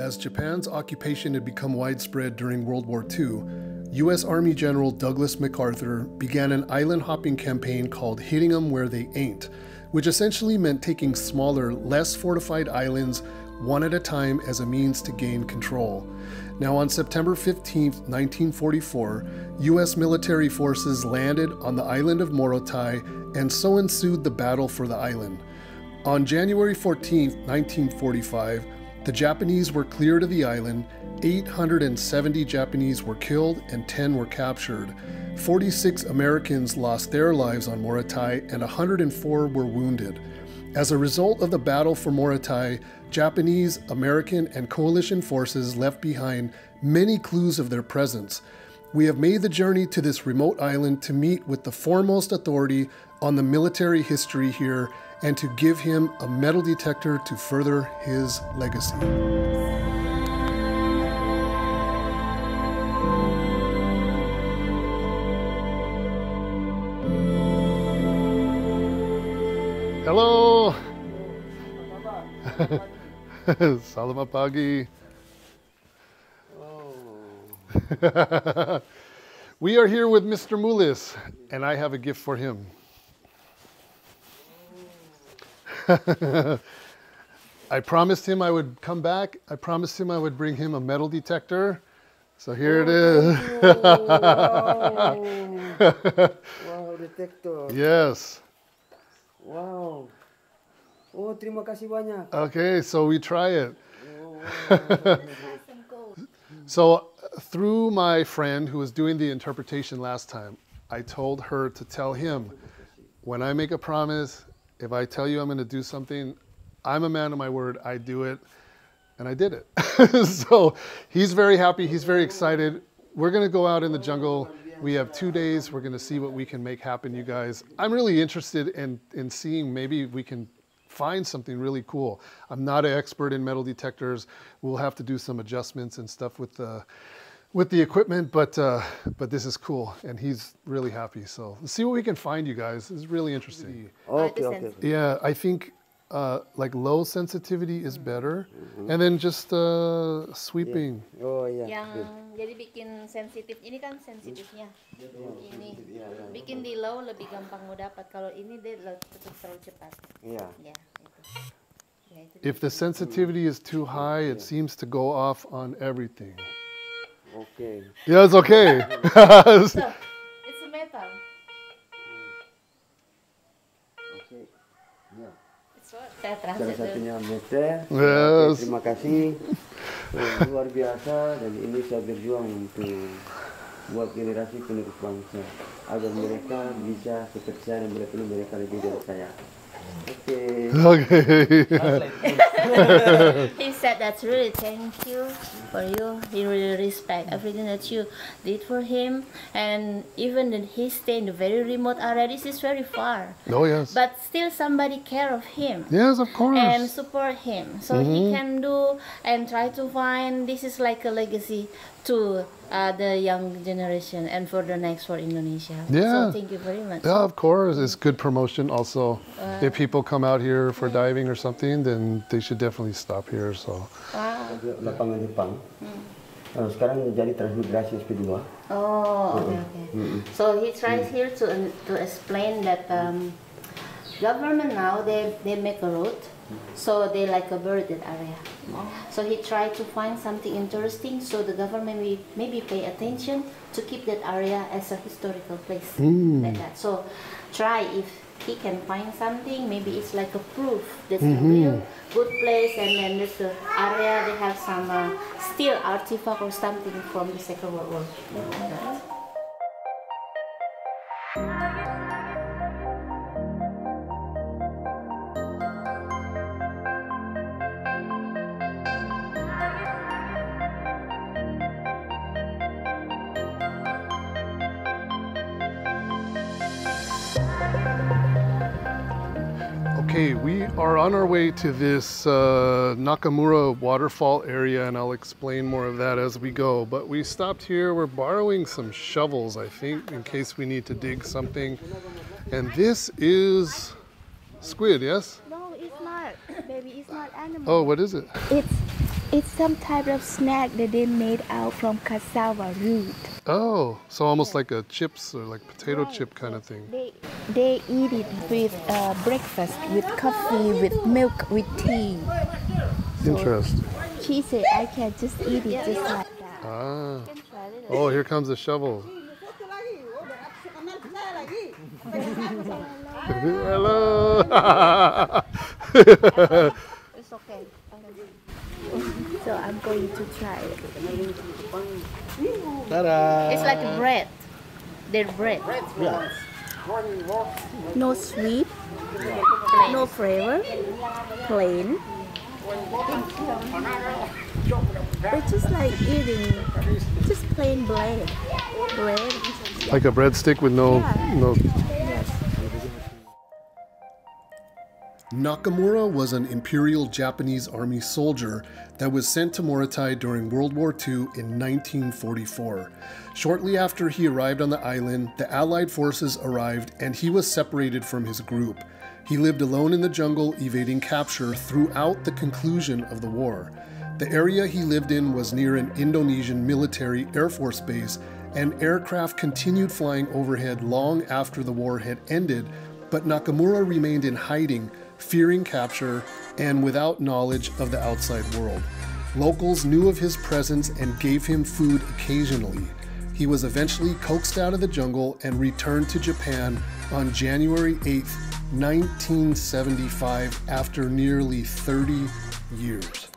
As Japan's occupation had become widespread during World War II, U.S. Army General Douglas MacArthur began an island hopping campaign called Hitting 'em Where They Ain't, which essentially meant taking smaller, less fortified islands one at a time as a means to gain control. Now, on September 15, 1944, U.S. military forces landed on the island of Morotai, and so ensued the battle for the island. On January 14, 1945, the Japanese were cleared of the island, 870 Japanese were killed, and 10 were captured. 46 Americans lost their lives on Morotai, and 104 were wounded. As a result of the battle for Morotai, Japanese, American, and coalition forces left behind many clues of their presence. We have made the journey to this remote island to meet with the foremost authority on the military history here and to give him a metal detector to further his legacy. Hello. Selamat pagi. we are here with Mr. Muhlis, and I have a gift for him. I promised him I would come back. I promised him I would bring him a metal detector. So here it is. wow. wow, detector. yes. Wow. Oh, terima kasih banyak. Okay, so we try it. Oh, So, through my friend who was doing the interpretation last time, I told her to tell him when I make a promise, if I tell you I'm going to do something, I'm a man of my word, I do it. And I did it. so, he's very happy, he's very excited. We're going to go out in the jungle. We have two days. We're going to see what we can make happen, you guys. I'm really interested in, in seeing maybe we can find something really cool. I'm not an expert in metal detectors. We'll have to do some adjustments and stuff with the with the equipment, but uh, but this is cool, and he's really happy. So let's see what we can find, you guys. It's really interesting. okay, okay. okay. Yeah, I think uh, like low sensitivity is better, and then just uh, sweeping. Oh, yeah. yang good. jadi bikin sensitif ini kan sensitifnya ini bikin di low lebih gampang mau dapat kalau ini dia tetap terlalu cepat Yeah. ya itu ya itu If the sensitivity is too high, it seems to go off on everything. Okay. Yeah, it's okay. it's a metal Okay. Yeah. it's what saya Salah satunya meter. Yes. Terima kasih. Luar biasa dan ini saya berjuang untuk buat generasi penerus bangsa agar mereka bisa seperti saya dan mereka mereka lebih dari saya. Oke. okay. he said that's really thank you for you he really respect everything that you did for him and even that he stay in a very remote area this is very far oh yes. but still somebody care of him yes, of course. and support him so he can do and try to find this is like a legacy to uh, the young generation and for the next for Indonesia. Yeah. So thank you very much. Yeah, of course. It's good promotion also. if people come out here for diving or something, then they should definitely stop here. So, Wow. Lapangan Jepang. Kalau sekarang jadi transmigrasi SP2. Oh, okay, okay. So he tries here to uh, to explain that um, government now they they make a road, so they like a birded area. So he tried to find something interesting, so the government may maybe pay attention to keep that area as a historical place mm. like that. So try if he can find something, maybe it's like a proof. That's a real good place, and then there's uh, area they have some uh, steel artifact or something from the Second World War. Okay, we are on our way to this uh, Nakamura waterfall area, and I'll explain more of that as we go. But we stopped here. We're borrowing some shovels, I think, in case we need to dig something. And this is squid, yes? No, it's not. Baby, it's not animal. Oh, what is it? It's It's some type of snack that they made out from cassava root. Oh, so almost like a chips or like potato chip kind of thing. They, they eat it with uh, breakfast, with coffee, with milk, with tea. Interesting. She said I can just eat it just like that. Ah. Oh, here comes the shovel. Hello. So I'm going to try it. Ta-da. It's like bread. They're bread. No sweet, no flavor, plain. It's just like eating just plain bread. Bread. Like a breadstick with no Yeah. no. Nakamura was an Imperial Japanese Army soldier that was sent to Morotai during World War II in 1944. Shortly after he arrived on the island, the Allied forces arrived and he was separated from his group. He lived alone in the jungle, evading capture throughout the conclusion of the war. The area he lived in was near an Indonesian military Air Force base, and aircraft continued flying overhead long after the war had ended, but Nakamura remained in hiding, fearing capture, and without knowledge of the outside world. Locals knew of his presence and gave him food occasionally. He was eventually coaxed out of the jungle and returned to Japan on January 8, 1975, after nearly 30 years.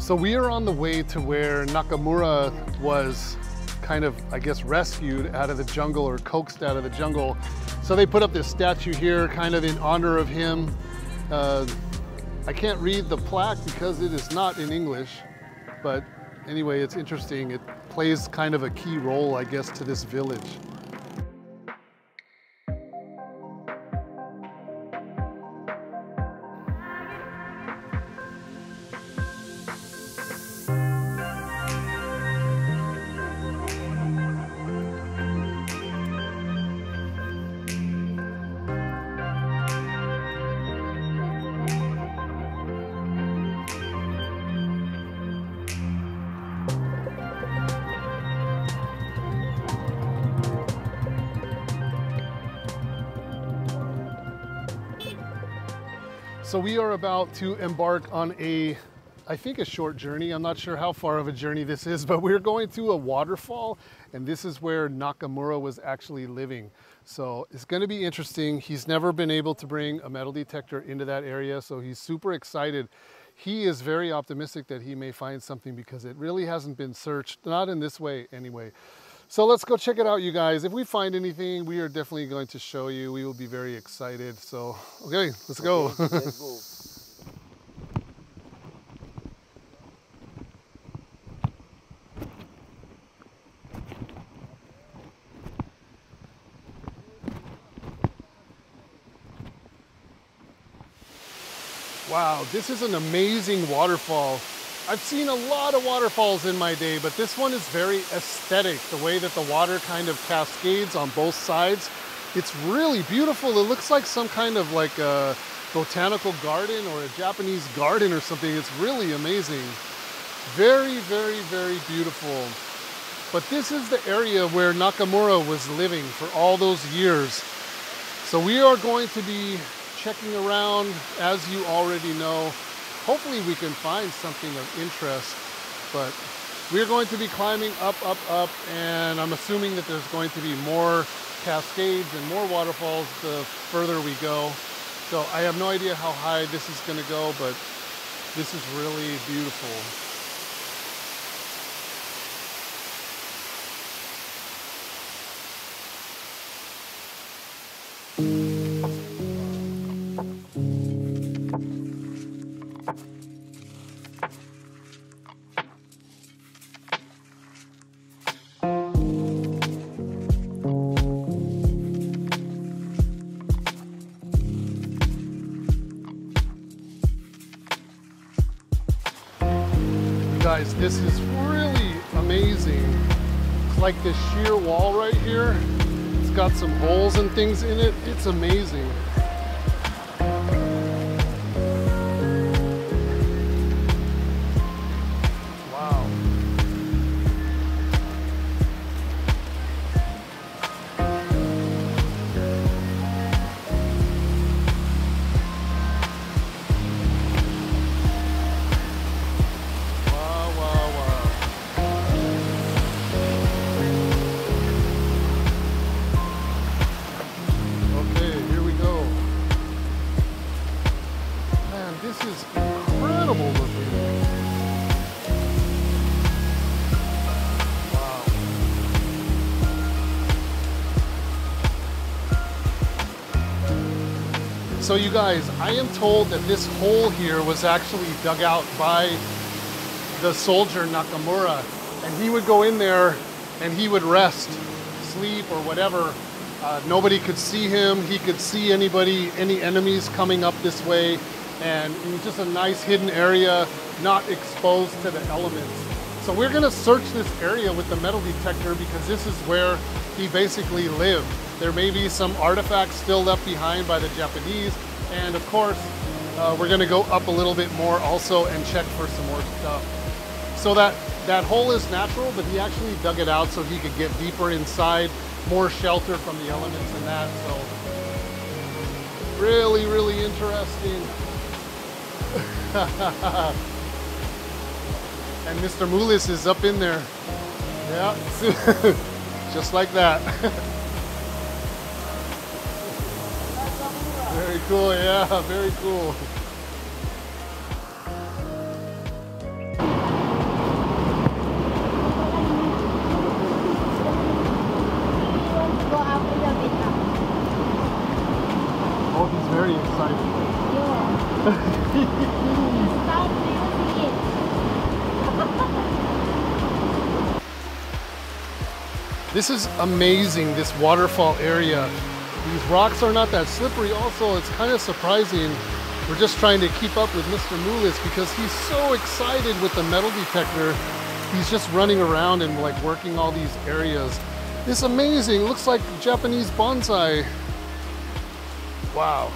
So we are on the way to where Nakamura was kind of, I guess, rescued out of the jungle or coaxed out of the jungle. So they put up this statue here kind of in honor of him. Uh, I can't read the plaque because it is not in English, but anyway, it's interesting. It plays kind of a key role, I guess, to this village. So we are about to embark on a, I think a short journey. I'm not sure how far of a journey this is, but we're going to a waterfall and this is where Nakamura was actually living. So it's going to be interesting. He's never been able to bring a metal detector into that area, so he's super excited. He is very optimistic that he may find something because it really hasn't been searched, not in this way anyway. So let's go check it out, you guys. If we find anything, we are definitely going to show you. We will be very excited. So, okay, let's go. Let's go. wow, this is an amazing waterfall. I've seen a lot of waterfalls in my day, but this one is very aesthetic. The way that the water kind of cascades on both sides. It's really beautiful. It looks like some kind of like a botanical garden or a Japanese garden or something. It's really amazing. Very, very, very beautiful. But this is the area where Nakamura was living for all those years. So we are going to be checking around, as you already know. Hopefully we can find something of interest, but we're going to be climbing up, up, up, and I'm assuming that there's going to be more cascades and more waterfalls the further we go. So I have no idea how high this is going to go, but this is really beautiful. Guys, this is really amazing. It's like this sheer wall right here. It's got some holes and things in it. It's amazing. So you guys, I am told that this hole here was actually dug out by the soldier Nakamura and he would go in there and he would rest, sleep or whatever. Uh, nobody could see him. He could see anybody, any enemies coming up this way. And it was just a nice hidden area, not exposed to the elements. So we're gonna search this area with the metal detector because this is where he basically lived. There may be some artifacts still left behind by the Japanese. And of course, uh, we're gonna go up a little bit more also and check for some more stuff. So that, that hole is natural, but he actually dug it out so he could get deeper inside, more shelter from the elements and that. So really, really interesting. and Mr. Muhlis is up in there. Yeah, just like that. very cool, yeah, very cool. Go up a little bit up. Oh, he's very excited. Yeah. This is amazing, this waterfall area. These rocks are not that slippery. Also, it's kind of surprising. We're just trying to keep up with Mr. Muhlis because he's so excited with the metal detector. He's just running around and like working all these areas. It's amazing. Looks like Japanese bonsai. Wow.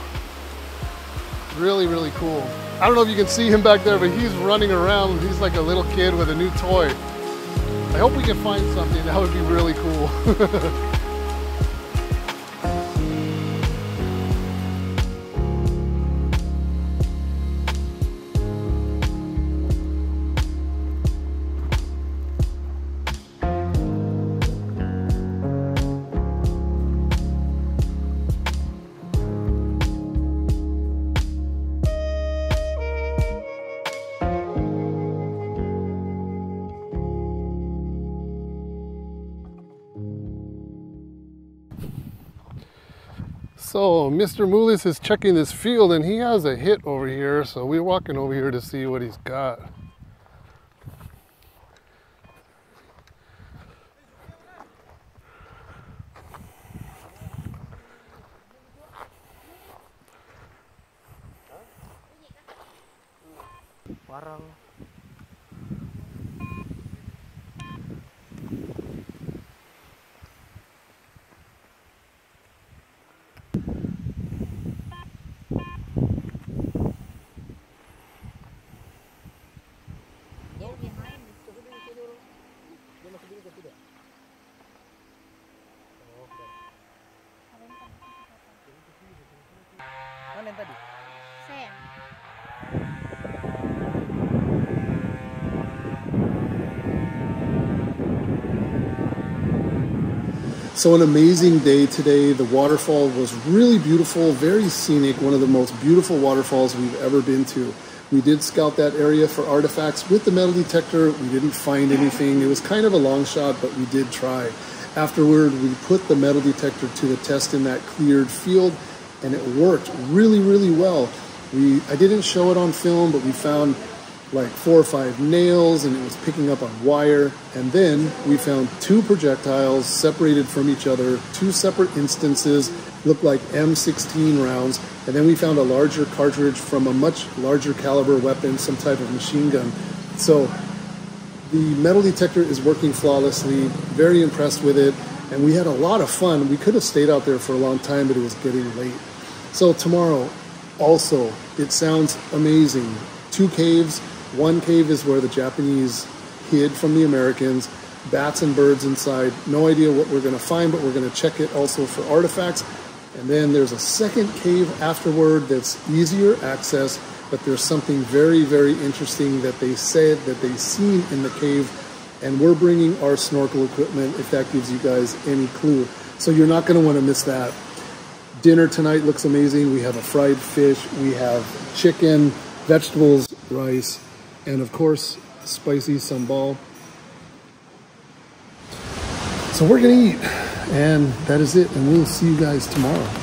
Really, really cool. I don't know if you can see him back there, but he's running around. He's like a little kid with a new toy. I hope we can find something. That would be really cool. So Mr. Muhlis is checking this field and he has a hit over here. So we're walking over here to see what he's got. Parang So an amazing day today. The waterfall was really beautiful, very scenic, one of the most beautiful waterfalls we've ever been to. We did scout that area for artifacts with the metal detector. We didn't find anything. It was kind of a long shot, but we did try. Afterward, we put the metal detector to the test in that cleared field, and it worked really, really well. We I didn't show it on film, but we found like four or five nails and it was picking up on wire. And then we found two projectiles separated from each other, two separate instances, looked like M16 rounds. And then we found a larger cartridge from a much larger caliber weapon, some type of machine gun. So the metal detector is working flawlessly, very impressed with it. And we had a lot of fun. We could have stayed out there for a long time, but it was getting late. So tomorrow, also, it sounds amazing. Two caves, one cave is where the Japanese hid from the Americans, bats and birds inside. No idea what we're going to find, but we're going to check it also for artifacts. And then there's a second cave afterward that's easier access, but there's something very, very interesting that they said that they seen in the cave. And we're bringing our snorkel equipment if that gives you guys any clue. So you're not going to want to miss that. Dinner tonight looks amazing. We have a fried fish, we have chicken, vegetables, rice, and of course, spicy sambal. So we're gonna eat, and that is it, and we'll see you guys tomorrow.